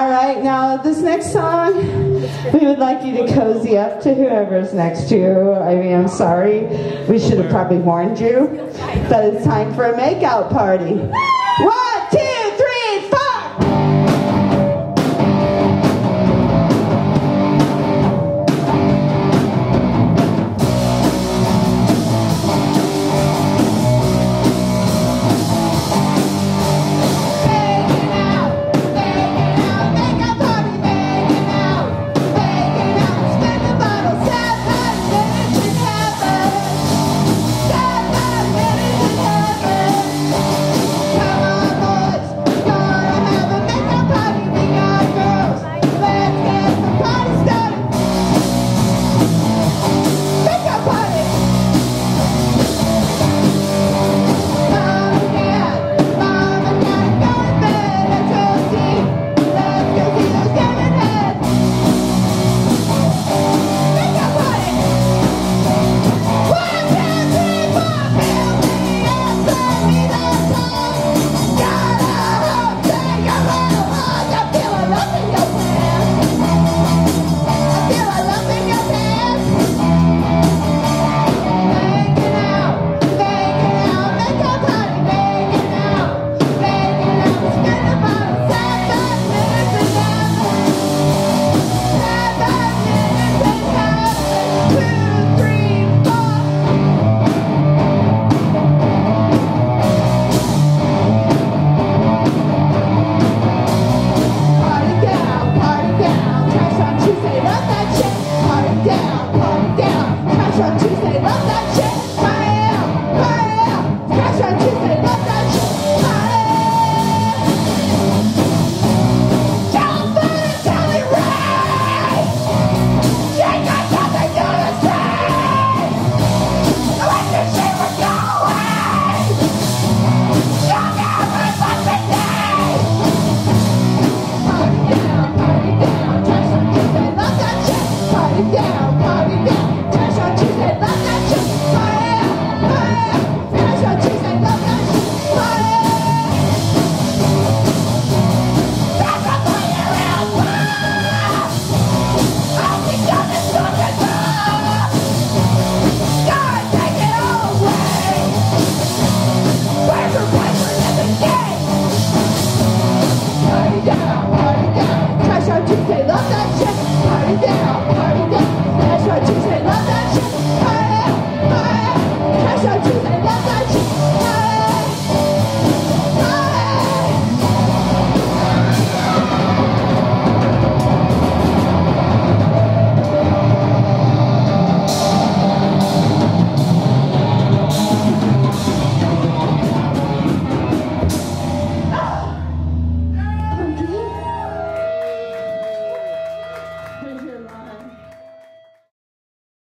All right, now this next song, we would like you to cozy up to whoever's next to you. I mean, I'm sorry, we should have probably warned you, but it's time for a makeout party. Whoa!